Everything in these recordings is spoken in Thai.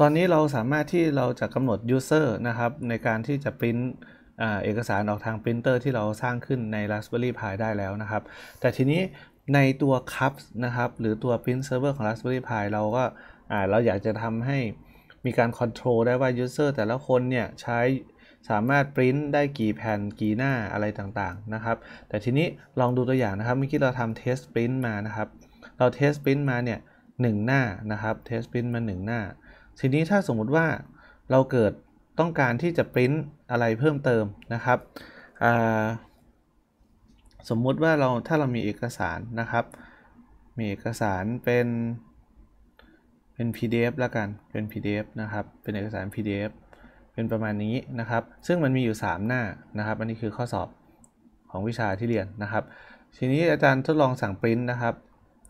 ตอนนี้เราสามารถที่เราจะกำหนด user นะครับในการที่จะปริ้นเอกสารออกทางปรินเตอร์ที่เราสร้างขึ้นใน Raspberry Pi ได้แล้วนะครับ แต่ทีนี้ในตัว cups นะครับ หรือตัว print server ของ Raspberry Pi เราก็เราอยากจะทำให้มีการ control ได้ว่า user แต่ละคนเนี่ยใช้สามารถปริ้นได้กี่แผ่นกี่หน้าอะไรต่างๆนะครับ แต่ทีนี้ลองดูตัวอย่างนะครับ เมื่อกี้เราทำ test print มานะครับ เรา test print มาเนี่ยหหน้านะครับ test print มา 1 หน้า ทีนี้ถ้าสมมุติว่าเราเกิดต้องการที่จะปริ้นอะไรเพิ่มเติมนะครับ สมมุติว่าเราถ้าเรามีเอกสารนะครับ มีเอกสารเป็นเป็น PDF แล้วกัน เป็น PDF นะครับ เป็นเอกสาร PDF เป็นประมาณนี้นะครับ ซึ่งมันมีอยู่ 3 หน้านะครับ อันนี้คือข้อสอบของวิชาที่เรียนนะครับ ทีนี้อาจารย์ทดลองสั่งปริ้นนะครับ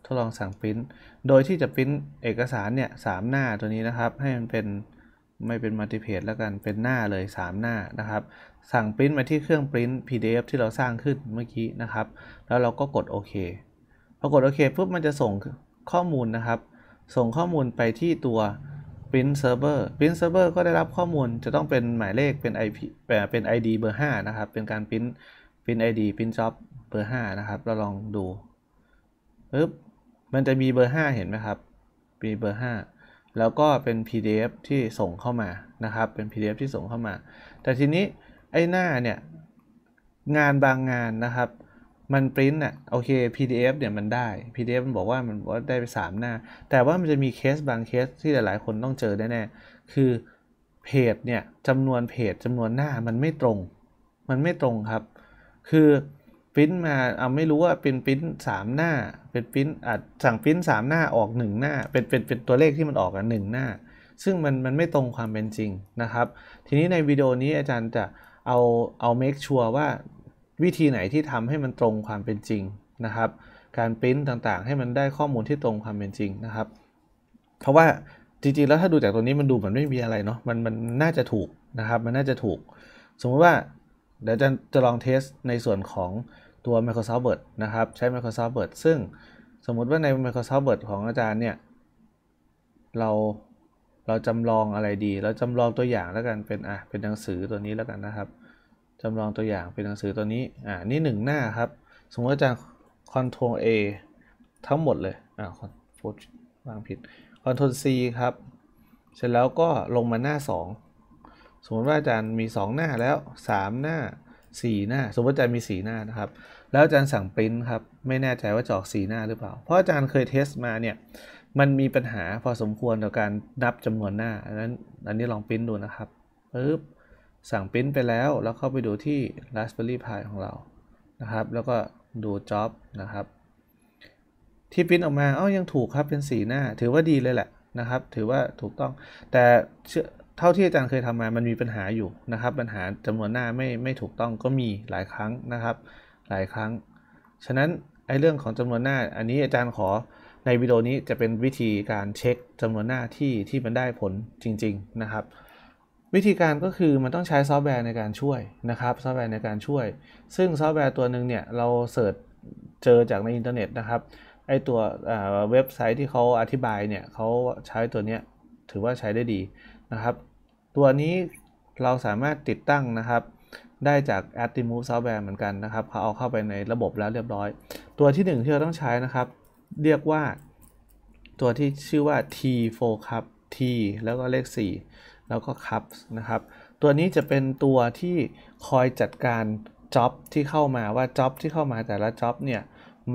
ทดลองสั่งปริ้น โดยที่จะปริ้นเอกสารเนี่ยสหน้าตัวนี้นะครับ ให้มันเป็นไม่เป็นมัลติเพจแล้วกันเป็นหน้าเลย 3 หน้านะครับ สั่งปริ้นมาที่เครื่องปริ้น PDF ที่เราสร้างขึ้นเมื่อกี้นะครับ แล้วเราก็กดโอเคพอกดโอเคปุ๊บมันจะส่งข้อมูลนะครับ ส่งข้อมูลไปที่ตัว print server print server ก็ได้รับข้อมูลจะต้องเป็นหมายเลขเป็น IP เป็น ID เบอร์5นะครับ เป็นการ print print ID print job เบอร์5นะครับ เราลองดูปึ๊บ มันจะมีเบอร์ 5 เห็นไหมครับมีเบอร์ 5 แล้วก็เป็น PDF ที่ส่งเข้ามานะครับ เป็น PDF ที่ส่งเข้ามา แต่ทีนี้ไอ้หน้าเนี่ยงานบางงานนะครับ มันปริ้นอะโอเค PDF เนี่ยมันได้ PDF มันบอกว่ามันบอกว่าได้ไป 3 หน้า แต่ว่ามันจะมีเคสบางเคสที่หลายๆ คนต้องเจอแน่ๆคือเพจเนี่ยจำนวนเพจจำนวนหน้ามันไม่ตรง มันไม่ตรงครับ คือ พิมพ์มาเอาไม่รู้ว่าเป็นพิมพ์สามหน้า เป็นพิมพ์อาจสั่งพิมพ์สามหน้าออกหนึ่งหน้า เป็นเป็นเป็นตัวเลขที่มันออกกันหนึ่งหน้า ซึ่งมันมันไม่ตรงความเป็นจริงนะครับ ทีนี้ในวิดีโอนี้อาจารย์จะเอาเอา make sure ว่าวิธีไหนที่ทำให้มันตรงความเป็นจริงนะครับ การพิมพ์ต่างๆ ให้มันได้ข้อมูลที่ตรงความเป็นจริงนะครับ เพราะว่าจริงๆแล้วถ้าดูจากตัวนี้มันดูเหมือนไม่มีอะไรเนาะมันมันน่าจะถูกนะครับ มันน่าจะถูก สมมติว่าเดี๋ยวจะจะลองเทสในส่วนของ ตัว Microsoft Word นะครับ ใช้ Microsoft Word ซึ่งสมมุติว่าใน Microsoft Word ของอาจารย์เนี่ย เราเราจำลองอะไรดี เราจำลองตัวอย่างแล้วกันเป็นอะเป็นหนังสือตัวนี้แล้วกันนะครับจำลองตัวอย่างเป็นหนังสือตัวนี้อ่านี่หนึ่งหน้าครับ สมมติอาจารย์ Ctrl A ทั้งหมดเลยอ่าโฟวางผิด Ctrl C ครับ เสร็จแล้วก็ลงมาหน้า 2 สมมติว่าอาจารย์มี 2 หน้าแล้ว 3 หน้า 4 หน้า สมมติอาจารย์มี 4 หน้านะครับ แล้วอาจารย์สั่งปริ้นครับ ไม่แน่ใจว่าจะออก 4 หน้าหรือเปล่า เพราะอาจารย์เคยเทสมาเนี่ย มันมีปัญหาพอสมควรต่อการนับจำนวนหน้าอันนั้น อันนี้ลองปริ้นดูนะครับปึ๊บ สั่งปริ้นไปแล้ว แล้วเข้าไปดูที่ Raspberry Pi ของเรา นะครับ แล้วก็ดู job นะครับ ที่ปริ้นออกมาเอ้ายังถูกครับ เป็น 4 หน้า ถือว่าดีเลยแหละนะครับ ถือว่าถูกต้อง แต่เเท่าที่อาจารย์เคยทำมามันมีปัญหาอยู่นะครับ ปัญหาจำนวนหน้าไม่ไม่ถูกต้องก็มีหลายครั้งนะครับ หลายครั้ง ฉะนั้นไอ้เรื่องของจำนวนหน้า อันนี้อาจารย์ขอในวิดีโอนี้จะเป็นวิธีการเช็คจำนวนหน้าที่ที่มันได้ผลจริง ๆนะครับ วิธีการก็คือมันต้องใช้ซอฟต์แวร์ในการช่วยนะครับซอฟต์แวร์ในการช่วย ซึ่งซอฟต์แวร์ตัวหนึ่งเนี่ยเรา search เจอจากในอินเทอร์เน็ตนะครับไอตัวเว็บไซต์ที่เขาอธิบายเนี่ยเขาใช้ตัวนี้ถือว่าใช้ได้ดี นะครับ ตัวนี้เราสามารถติดตั้งนะครับ ได้จาก a d t i m o v e Software เหมือนกันนะครับเขาเอาเข้าไปในระบบแล้วเรียบร้อย ตัวที่ 1 ที่เราต้องใช้นะครับ เรียกว่าตัวที่ชื่อว่า T4 ครับ T แล้วก็เลข 4 แล้วก็ cup นะครับ ตัวนี้จะเป็นตัวที่คอยจัดการจ็อบที่เข้ามาว่าจ็อบที่เข้ามาแต่ละจ็อบเนี่ย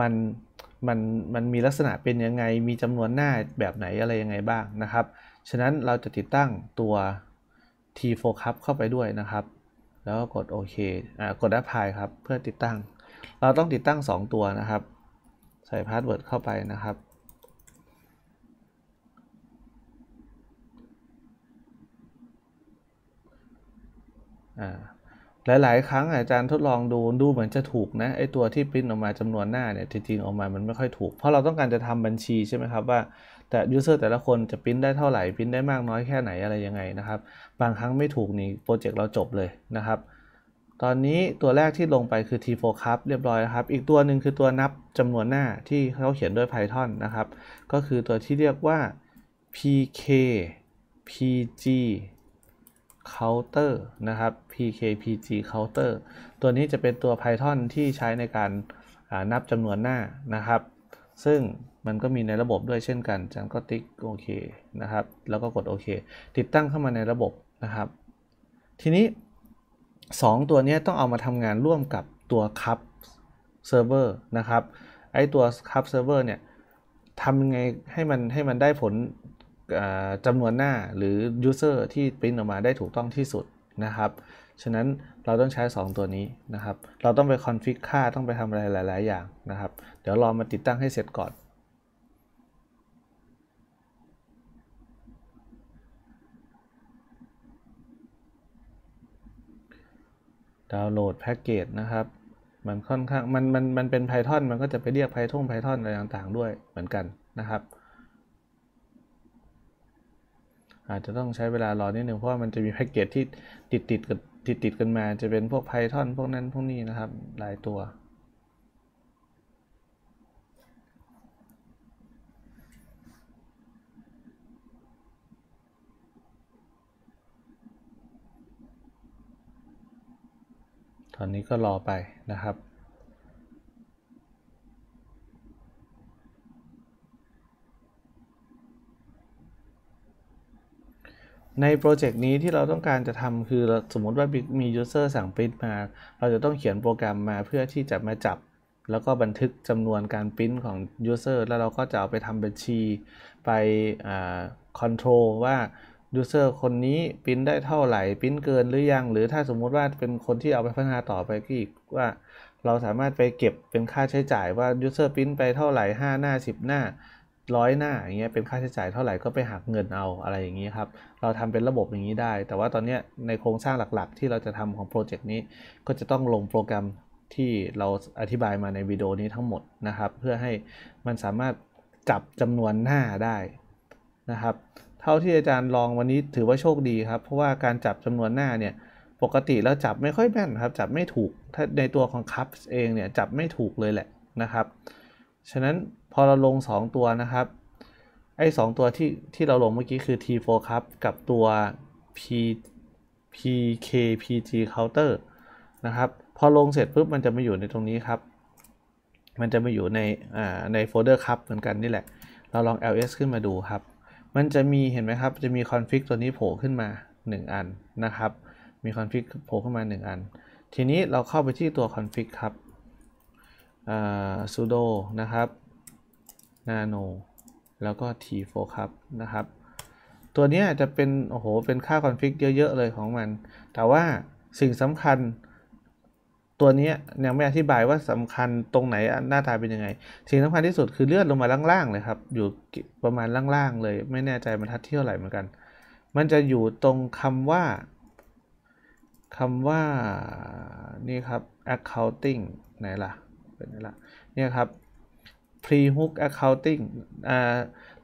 มันมันมันมีลักษณะเป็นยังไง มีจำนวนหน้าแบบไหนอะไรยังไงบ้างนะครับ ฉะนั้นเราจะติดตั้งตัว t f o c u s เข้าไปด้วยนะครับ แล้วก็กดโอเคอ่ากด apply ครับเพื่อติดตั้ง เราต้องติดตั้ง 2 ตัวนะครับ ใส่ password เข้าไปนะครับอ่าหลาย ๆ ครั้งอาจารย์ทดลองดูดูเหมือนจะถูกนะไอตัวที่พิมพ์ออกมาจำนวนหน้าเนี่ยจริงๆออกมามันไม่ค่อยถูก เพราะเราต้องการจะทำบัญชีใช่ไหมครับว่า แต่ user แต่ละคนจะพิมพ์ได้เท่าไหร่พิมพ์ได้มากน้อยแค่ไหนอะไรยังไงนะครับ บางครั้งไม่ถูกนี่ project เราจบเลยนะครับ ตอนนี้ตัวแรกที่ลงไปคือ T4 ครับเรียบร้อยครับ อีกตัวหนึ่งคือตัวนับจำนวนหน้าที่เขาเขียนด้วย Python นะครับ ก็คือตัวที่เรียกว่า pk pg counter นะครับ pk pg counter ตัวนี้จะเป็นตัว Python ที่ใช้ในการนับจำนวนหน้านะครับ ซึ่ง มันก็มีในระบบด้วยเช่นกันจันก็ติ๊กโอเคนะครับ แล้วก็กดโอเค ติดตั้งเข้ามาในระบบนะครับ ทีนี้ 2 ตัวนี้ต้องเอามาทำงานร่วมกับตัว CUPS server นะครับ ไอตัว CUPS server เนี่ยทำยังไงให้มันให้มันได้ผลจำนวนหน้าหรือ user ที่ปริ้นออกมาได้ถูกต้องที่สุดนะครับ ฉะนั้นเราต้องใช้ 2 ตัวนี้นะครับ เราต้องไป config ค่าต้องไปทำอะไรหลาย ๆ อย่างนะครับ เดี๋ยวรอมาติดตั้งให้เสร็จก่อน ดาวน์โหลดแพ็กเกจนะครับ มันค่อนข้างมันมันมันเป็น Python มันก็จะไปเรียก Python Python อะไรต่างๆ ด้วยเหมือนกันนะครับ อาจจะต้องใช้เวลารอนิดนึงเพราะว่ามันจะมีแพ็กเกจที่ติดติดกันติดติดกันมาจะเป็นพวก Python พวกนั้นพวกนี้นะครับหลายตัว ตอนนี้ก็รอไปนะครับ ในโปรเจกต์นี้ที่เราต้องการจะทำคือสมมติว่ามี user สั่งปริ้นมา เราจะต้องเขียนโปรแกรมมาเพื่อที่จะมาจับ แล้วก็บันทึกจำนวนการปริ้นของ user แล้วเราก็จะเอาไปทำบัญชีไป control ว่า user คนนี้พิมพ์ได้เท่าไหร่พิมพ์เกินหรือยัง หรือถ้าสมมุติว่าเป็นคนที่เอาไปพัฒนาต่อไปก็อีกว่า เราสามารถไปเก็บเป็นค่าใช้จ่ายว่า user พิมพ์ไปเท่าไหร่ 5 หน้า 10 หน้าร้อยหน้าอย่างเงี้ยเป็นค่าใช้จ่ายเท่าไหร่ก็ไปหักเงินเอาอะไรอย่างนี้ครับเราทำเป็นระบบอย่างนี้ได้ แต่ว่าตอนนี้ในโครงสร้างหลักๆ ที่เราจะทำของโปรเจกต์นี้ ก็จะต้องลงโปรแกรมที่เราอธิบายมาในวิดีโอนี้ทั้งหมดนะครับ เพื่อให้มันสามารถจับจำนวนหน้าได้นะครับ ท่าที่อาจารย์ลองวันนี้ถือว่าโชคดีครับ เพราะว่าการจับจำนวนหน้าเนี่ยปกติแล้วจับไม่ค่อยแม่นครับ จับไม่ถูกถ้าในตัวของคัพเองเนี่ยจับไม่ถูกเลยแหละนะครับ ฉะนั้นพอเราลง 2 ตัวนะครับ ไอ้ตัวที่ที่เราลงเมื่อกี้คือ tea4cups กับตัว P pkpgcounter นะครับพอลงเสร็จปุ๊บมันจะมาอยู่ในตรงนี้ครับ มันจะมาอยู่ในอ่าใน folder CUPS เหมือนกันนี่แหละ เราลอง ls ขึ้นมาดูครับ มันจะมีเห็นไหมครับ จะมี config ตัวนี้โผล่ขึ้นมา 1 อันนะครับ มี config โผล่ขึ้นมา 1 อัน ทีนี้เราเข้าไปที่ตัว config ครับ sudo นะครับ nano แล้วก็ tea4cups นะครับ ตัวนี้จะเป็น โอ้โห เป็นค่า config เยอะ ๆ เลยของมัน แต่ว่าสิ่งสำคัญ ตัวนี้ยังไม่อธิบายว่าสำคัญตรงไหนหน้าตาเป็นยังไงสิ่งสำคัญที่สุดคือเลื่อนลงมาล่างๆเลยครับ อยู่ประมาณล่างๆเลย ไม่แน่ใจบรรทัดที่เท่าไหร่เหมือนกัน มันจะอยู่ตรงคำว่าคำว่านี่ครับ accounting ไหนล่ะเป็นไงล่ะเนี่ยครับ pre hook accounting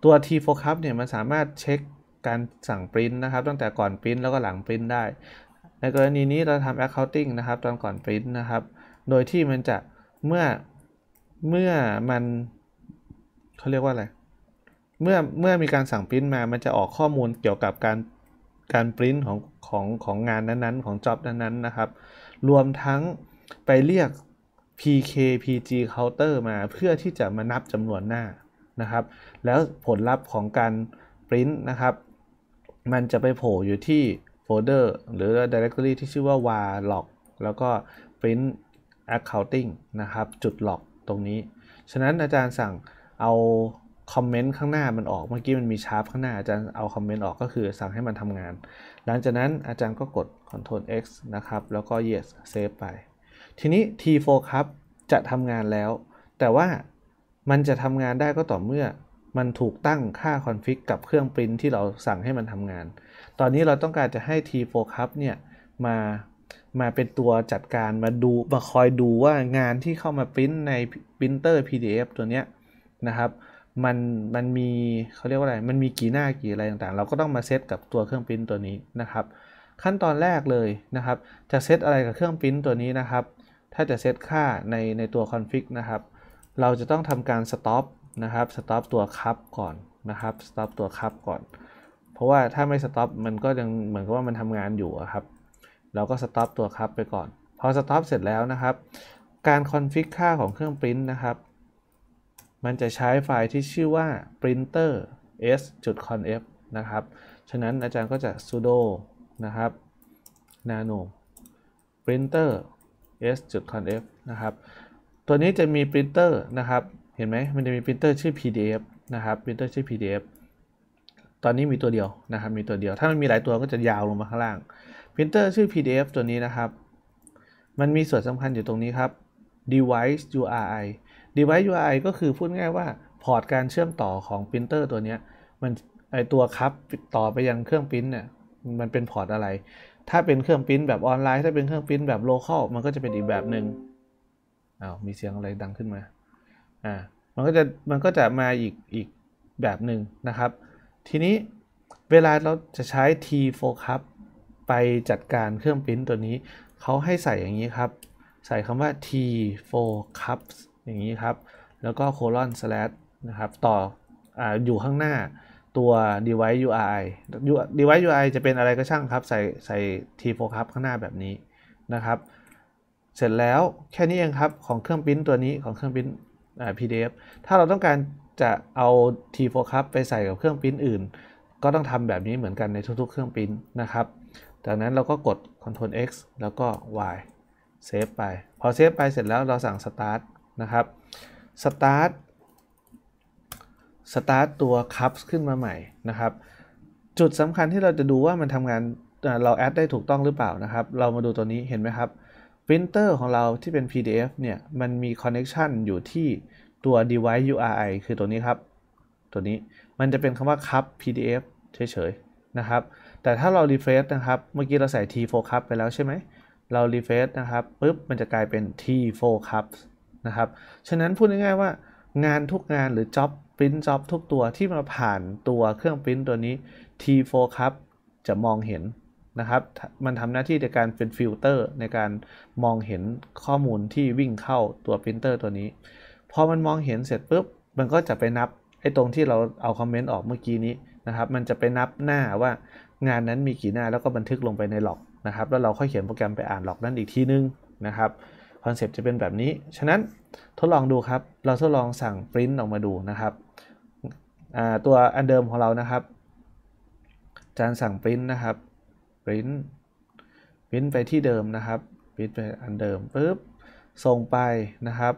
ตัว t focus เนี่ยมันสามารถเช็คการสั่งปริ้นนะครับ ตั้งแต่ก่อนปริ้นแล้วก็หลังปริ้นได้ ในกรณีนี้เราทำ accounting นะครับ ตอนก่อนปริ้นนะครับ โดยที่มันจะเมื่อเมื่อมันเขาเรียกว่าอะไร เมื่อเมื่อมีการสั่งปริ้นมา มันจะออกข้อมูลเกี่ยวกับการการปริ้นของของของงานนั้นๆ ของจ็อบนั้นๆนะครับ รวมทั้งไปเรียก PKPG counter มาเพื่อที่จะมานับจำนวนหน้านะครับ แล้วผลลัพธ์ของการปริ้นนะครับ มันจะไปโผล่อยู่ที่ เดอร์หรือ directory ที่ชื่อว่า var log แล้วก็ print accounting นะครับ จุด log ตรงนี้ ฉะนั้นอาจารย์สั่งเอาcomment ข้างหน้ามันออกเมื่อกี้มันมี sharp ข้างหน้าอาจารย์เอา comment ออกก็คือสั่งให้มันทำงาน หลังจากนั้นอาจารย์ก็กด Ctrl X นะครับ แล้วก็ yes save ไป ทีนี้ T4 ครับจะทำงานแล้ว แต่ว่ามันจะทำงานได้ก็ต่อเมื่อ มันถูกตั้งค่า config กับเครื่องปริ้นที่เราสั่งให้มันทำงาน ตอนนี้เราต้องการจะให้ T4Cup เนี่ยมามาเป็นตัวจัดการมาดูมาคอยดูว่างานที่เข้ามาปริ้นในprinter PDF ตัวเนี้ยนะครับมันมันมีเขาเรียกว่าอะไร มันมีกี่หน้ากี่อะไรต่างๆ เราก็ต้องมาเซตกับตัวเครื่องปริ้นตัวนี้นะครับ ขั้นตอนแรกเลยนะครับ จะเซตอะไรกับเครื่องปริ้นตัวนี้นะครับ ถ้าจะเซตค่าในในตัว config นะครับ เราจะต้องทำการ stop นะครับ stop ตัว CUPS ก่อนนะครับ stop ตัว CUPS ก่อน เพราะว่าถ้าไม่ stop มันก็ยังเหมือนกับว่ามันทำงานอยู่ครับเราก็ stop ตัว CUPS ไปก่อน พอ stop เสร็จแล้วนะครับ การ config ค่าของเครื่องปริ้นนะครับ มันจะใช้ไฟล์ที่ชื่อว่า printers.conf นะครับ ฉะนั้นอาจารย์ก็จะ sudo นะครับ nano printers.conf นะครับ ตัวนี้จะมี printer นะครับ เห็นไหมมันจะมี printer ชื่อ pdf นะครับ printer ชื่อ pdf ตอนนี้มีตัวเดียวนะครับ มีตัวเดียว ถ้ามันมีหลายตัวก็จะยาวลงมาข้างล่าง printer ชื่อ pdf ตัวนี้นะครับ มันมีส่วนสำคัญอยู่ตรงนี้ครับ device URI device URI ก็คือพูดง่ายว่า port การเชื่อมต่อของ printer ตัวนี้มันไอตัว CUPS ต่อไปยังเครื่องปริ้นเนี่ยมันเป็น port อะไร ถ้าเป็นเครื่องปริ้นแบบออนไลน์ ถ้าเป็นเครื่องปริ้นแบบ local มันก็จะเป็นอีกแบบหนึ่งอ้าวมีเสียงอะไรดังขึ้นมา อ่ามันก็จะมันก็จะมาอีกอีกแบบหนึ่งนะครับ ทีนี้เวลาเราจะใช้ T4 ไปจัดการเครื่องปริ้นตัวนี้เขาให้ใส่อย่างนี้ครับ ใส่คำว่า T4 cups อย่างนี้ครับ แล้วก็ colon slash นะครับ ต่อออยู่ข้างหน้าตัว device URI device URI จะเป็นอะไรก็ช่างครับ ใส่ใส่ T4 cup ข้างหน้าแบบนี้นะครับ เสร็จแล้วแค่นี้เองครับของเครื่องปริ้นตัวนี้ของเครื่องปริ้น PDF ถ้าเราต้องการจะเอา tea4cups ไปใส่กับเครื่องปริ้นอื่น ก็ต้องทำแบบนี้เหมือนกันในทุกๆ เครื่องปริ้นนะครับจากนั้นเราก็กด Ctrl X แล้วก็ Y save ไป พอ save ไปเสร็จแล้วเราสั่ง Start นะครับ Start Start ตัว CUPS ขึ้นมาใหม่นะครับ จุดสำคัญที่เราจะดูว่ามันทำงานเรา add ได้ถูกต้องหรือเปล่านะครับ เรามาดูตัวนี้เห็นไหมครับ Printer ของเราที่เป็น PDF เนี่ย มันมี Connection อยู่ที่ตัว Device URI คือตัวนี้ครับ ตัวนี้ มันจะเป็นคำว่า cup PDF เฉยๆ นะครับ แต่ถ้าเรา refresh นะครับ เมื่อกี้เราใส่ T4 cup ไปแล้วใช่ไหม เรา refresh นะครับปุ๊บ มันจะกลายเป็น t4cup นะครับ ฉะนั้นพูดง่ายๆว่า งานทุกงานหรือ job print job ทุกตัวที่มาผ่านตัวเครื่องปริ้นตัวนี้ T4 cup จะมองเห็น นะครับ มันทำหน้าที่ในการเป็นฟิลเตอร์ในการมองเห็นข้อมูลที่วิ่งเข้าตัวปรินเตอร์ตัวนี้ พอมันมองเห็นเสร็จปุ๊บ มันก็จะไปนับไอ้ตรงที่เราเอา comment ออกเมื่อกี้นี้นะครับ มันจะไปนับหน้าว่างานนั้นมีกี่หน้าแล้วก็บันทึกลงไปใน log นะครับ แล้วเราค่อยเขียนโปรแกรมไปอ่าน log นั้นอีกทีนึงนะครับ concept จะเป็นแบบนี้ ฉะนั้นทดลองดูครับ เราทดลองสั่งปริ้นออกมาดูนะครับ ตัวอันเดิมของเรานะครับ จานสั่งปริ้นนะครับ ปริ้นปริ้นไปที่เดิมนะครับปริ้นไปอันเดิมปุ๊บส่งไปนะครับ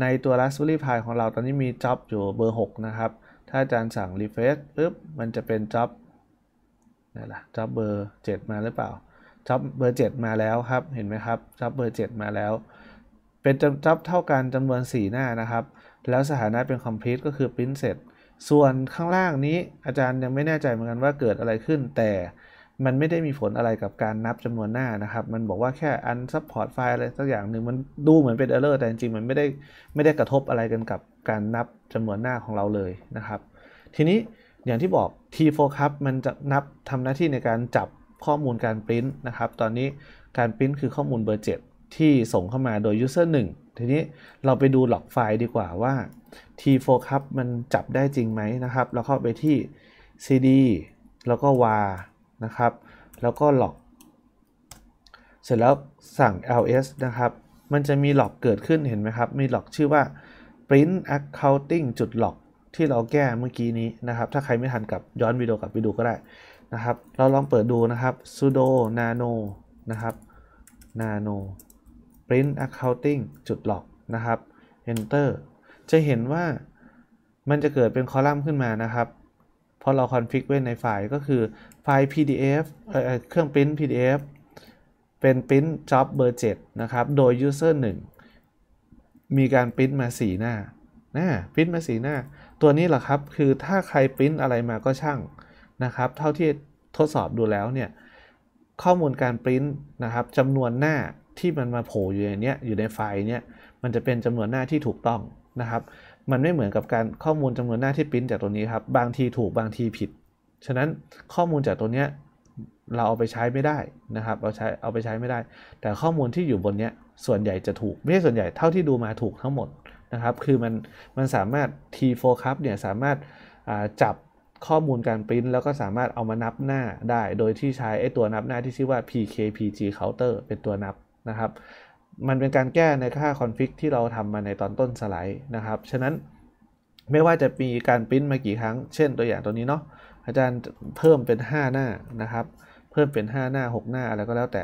ในตัว Raspberry Pi ของเราตอนนี้มี job อยู่เบอร์ 6 นะครับ ถ้าอาจารย์สั่ง refresh ปุ๊บมันจะเป็น job นี่แหละ job เบอร์ 7 มาหรือเปล่า job เบอร์ 7 มาแล้วครับ เห็นไหมครับ job เบอร์ 7 มาแล้ว เป็น job เท่ากันจำนวน 4 หน้านะครับ แล้วสถานะเป็น complete ก็คือ print เสร็จส่วนข้างล่างนี้อาจารย์ยังไม่แน่ใจเหมือนกันว่าเกิดอะไรขึ้น แต่ มันไม่ได้มีผลอะไรกับการนับจำนวนหน้านะครับ มันบอกว่าแค่ unsupported file อะไรสักอย่างหนึ่งมันดูเหมือนเป็น error แต่จริงๆ มันไม่ได้ไม่ได้กระทบอะไรกันกับการนับจำนวนหน้าของเราเลยนะครับ ทีนี้อย่างที่บอก T4 ครับมันจะนับทำหน้าที่ในการจับข้อมูลการปริ้นนะครับ ตอนนี้การปริ้นคือข้อมูลเบอร์ 7 ที่ส่งเข้ามาโดย user 1 ทีนี้เราไปดูหลอกไฟล์ดีกว่าว่า T4 ครับมันจับได้จริงไหมนะครับ เราเข้าไปที่ cd แล้วก็ var นะครับ แล้วก็ล็อกเสร็จแล้วสั่ง ls นะครับ มันจะมีล็อกเกิดขึ้นเห็นไหมครับ มีล็อกชื่อว่า print accounting จุดล็อกที่เราแก้เมื่อกี้นี้นะครับ ถ้าใครไม่ทันกับย้อนวิดีโอกลับไปดูก็ได้นะครับ เราลองเปิดดูนะครับ sudo nano นะครับ nano print accounting จุด log นะครับ enter จะเห็นว่ามันจะเกิดเป็นคอลัมน์ขึ้นมานะครับพอเรา config ไว้ในไฟล์ก็คือ ไฟล์ PDF เอ่อเครื่องปริ้น PDF เป็นปริ้น job เบอร์7นะครับ โดย user 1 มีการปริ้นมา 4 หน้านะปริ้นมา 4 หน้า ตัวนี้แหละครับ คือถ้าใครปริ้นอะไรมาก็ช่างนะครับ เท่าที่ทดสอบดูแล้วเนี่ย ข้อมูลการปริ้นนะครับจำนวนหน้าที่มันมาโผล่อยู่ในนี้อยู่ในไฟล์เนี้ยมันจะเป็นจำนวนหน้าที่ถูกต้องนะครับ มันไม่เหมือนกับการข้อมูลจำนวนหน้าที่ปริ้นจากตัวนี้ครับ บางทีถูกบางทีผิด ฉะนั้นข้อมูลจากตัวนี้เราเอาไปใช้ไม่ได้นะครับ เอาใช้เอาไปใช้ไม่ได้ แต่ข้อมูลที่อยู่บนนี้ส่วนใหญ่จะถูก ไม่ใช่ส่วนใหญ่เท่าที่ดูมาถูกทั้งหมดนะครับ คือมันมันสามารถ T4 ครับเนี่ยสามารถจับข้อมูลการปริ้นแล้วก็สามารถเอามานับหน้าได้ โดยที่ใช้ไอ้ตัวนับหน้าที่ชื่อว่า PKPG counter เป็นตัวนับนะครับ มันเป็นการแก้ในค่าคอนฟิกที่เราทำมาในตอนต้นสไลด์นะครับ ฉะนั้นไม่ว่าจะมีการปริ้นมากี่ครั้ง เช่นตัวอย่างตัวนี้เนาะ อาจารย์เพิ่มเป็น 5 หน้านะครับ เพิ่มเป็น 5 หน้า 6 หน้าอะไรก็แล้วแต่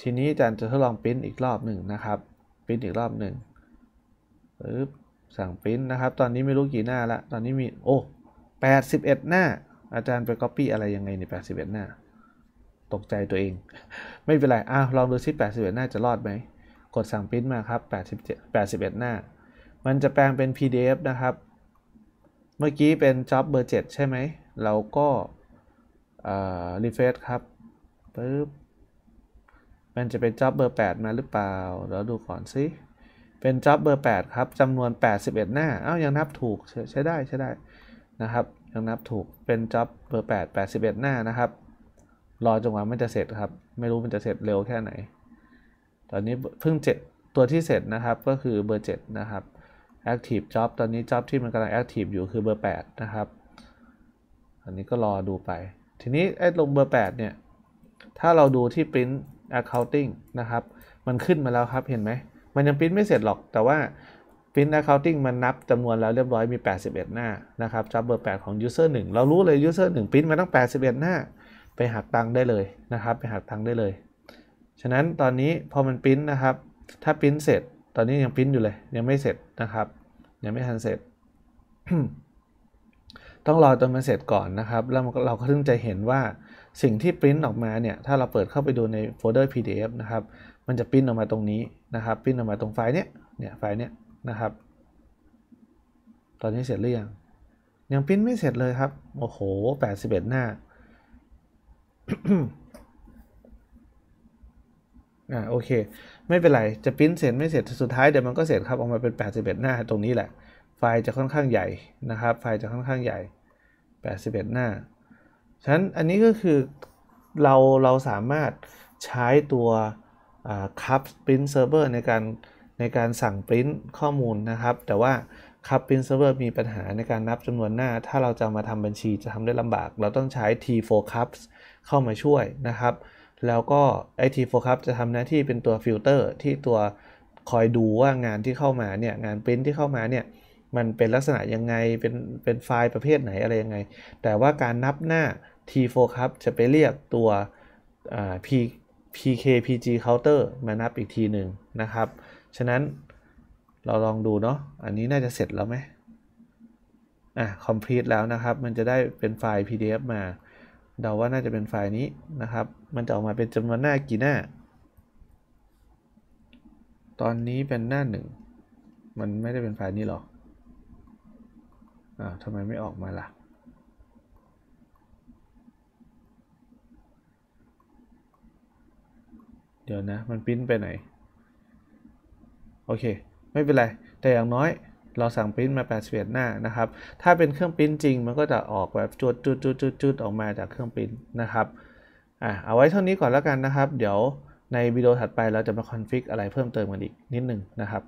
ทีนี้อาจารย์จะทดลองปริ้นอีกรอบหนึ่งนะครับปริ้นอีกรอบหนึ่งปึ๊บสั่งปริ้นนะครับ ตอนนี้ไม่รู้กี่หน้าละ ตอนนี้มีโอ้81 หน้า อาจารย์ไปก๊อปปี้อะไรยังไงใน 81 หน้า ตกใจตัวเอง ไม่เป็นไร อ้าวลองดูซิ81 หน้าจะรอดไหม กดสั่งปริ้นมาครับ87 81 หน้า มันจะแปลงเป็น PDF นะครับ เมื่อกี้เป็น job เบอร์7ใช่ไหม เราก็ refresh ครับปึ๊บมันจะเป็น job เบอร์ 8 มาหรือเปล่าเราดูก่อนซิเป็น job เบอร์ 8 ครับจำนวน 81 หน้าอ้าวยังนับถูกใช้ได้ใช้ได้นะครับ ยังนับถูกเป็น job เบอร์ 8 81 หน้านะครับ รอจนกว่ามันจะเสร็จครับ ไม่รู้มันจะเสร็จเร็วแค่ไหน ตอนนี้เพิ่ง 7 ตัวที่เสร็จนะครับก็คือเบอร์ 7 นะครับ active job ตอนนี้ job ที่มันกำลัง active อยู่คือเบอร์ 8 นะครับ อันนี้ก็รอดูไป ทีนี้ไอ้ลงเบอร์ 8 เนี่ย ถ้าเราดูที่ print accounting นะครับ มันขึ้นมาแล้วครับเห็นไหม มันยัง print ไม่เสร็จหรอก แต่ว่า print accounting มันนับจำนวนแล้วเรียบร้อยมี 81 หน้านะครับ job เบอร์ 8 ของ user 1 เรารู้เลย user 1 print มาตั้ง 81 หน้า ไปหักตังค์ได้เลยนะครับ ไปหักตังค์ได้เลย ฉะนั้นตอนนี้พอมันปริ้นนะครับ ถ้าปริ้นเสร็จ ตอนนี้ยังปริ้นอยู่เลย ยังไม่เสร็จนะครับ ยังไม่ทันเสร็จ ต้องรอจนมันเสร็จก่อนนะครับแล้วเราก็ถึงจะเห็นว่าสิ่งที่ปริ้นออกมาเนี่ยถ้าเราเปิดเข้าไปดูในโฟลเดอร์ PDF นะครับมันจะปริ้นออกมาตรงนี้นะครับปริ้นออกมาตรงไฟล์เนี้ยเนี่ยไฟล์เนี้ยนะครับ ตอนนี้เสร็จหรือยังยังปริ้นไม่เสร็จเลยครับโอ้โห 81 หน้าอ่าโอเค ไม่เป็นไร จะปริ้นเสร็จไม่เสร็จสุดท้ายเดี๋ยวมันก็เสร็จครับออกมาเป็น 81 หน้าตรงนี้แหละ ไฟล์จะค่อนข้างใหญ่นะครับ ไฟล์จะค่อนข้างใหญ่ 81 หน้า ฉะนั้นอันนี้ก็คือเราเราสามารถใช้ตัว CUPS print server ในการในการสั่งปริ้นข้อมูลนะครับ แต่ว่า CUPS print server มีปัญหาในการนับจำนวนหน้า ถ้าเราจะมาทำบัญชีจะทำได้ลำบาก เราต้องใช้ tea4cups เข้ามาช่วยนะครับ แล้วก็ไอ tea4cups จะทำหน้าที่เป็นตัวฟิลเตอร์ที่ตัวคอยดูว่างานที่เข้ามาเนี่ยงานปริ้นที่เข้ามาเนี่ย มันเป็นลักษณะยังไงเป็นเป็นไฟล์ประเภทไหนอะไรยังไง แต่ว่าการนับหน้า T4 ครับจะไปเรียกตัว P pkpgcounter มานับอีกทีหนึ่งนะครับ ฉะนั้นเราลองดูเนาะอันนี้น่าจะเสร็จแล้วไหมอะ complete แล้วนะครับ มันจะได้เป็นไฟล์ PDF มาเดาว่าน่าจะเป็นไฟล์นี้นะครับ มันจะออกมาเป็นจำนวนหน้ากี่หน้า ตอนนี้เป็นหน้าหนึ่ง มันไม่ได้เป็นไฟล์นี้หรอก อ่าวทำไมไม่ออกมาล่ะ เดี๋ยวนะ มันพิมพ์ไปไหน โอเค ไม่เป็นไร แต่อย่างน้อยเราสั่งพิมพ์มา81หน้านะครับ ถ้าเป็นเครื่องพิมพ์จริง มันก็จะออกแบบจุดจุดจุดจุดจุดออกมาจากเครื่องพิมพ์นะครับ อะ เอาไว้เท่านี้ก่อนแล้วกันนะครับ เดี๋ยวในวิดีโอถัดไปเราจะมา config อะไรเพิ่มเติมกันอีกนิดหนึ่งนะครับ